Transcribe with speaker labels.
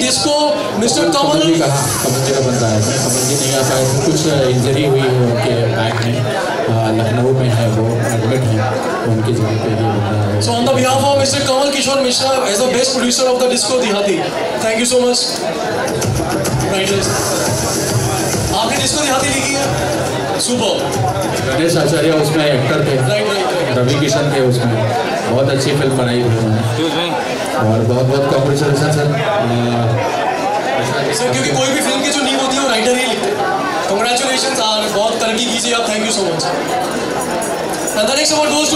Speaker 1: Disco mister
Speaker 2: Kamal
Speaker 1: Kamal
Speaker 2: जी का हाँ कमल जी का रहा है। कमल जी नहीं आ पाए थे कुछ इंजरी हुई है उनके बैक में लखनऊ में है वो एडमिट है तो उनकी जगह पे ये है।
Speaker 1: So on the behalf of Mr. Kamal Kishore Mishra as the best producer of the Disco Dihati, thank you so much. आपने डिस्को दिहाती लिखी है? सुपर
Speaker 2: गणेश आचार्य उसमें एक्टर थे। रवि किशन थे उसमें। बहुत अच्छी फ़िल्म बनाई उन्होंने। और बहुत बहुत कॉन्ग्रेचुलेसन सर
Speaker 1: सर क्योंकि कोई भी फ़िल्म की जो नींव होती है, वो राइटर ही लिखते हैं। कंग्रेचुलेशन आर, बहुत तरक्की कीजिए आप thank you so much the next award goes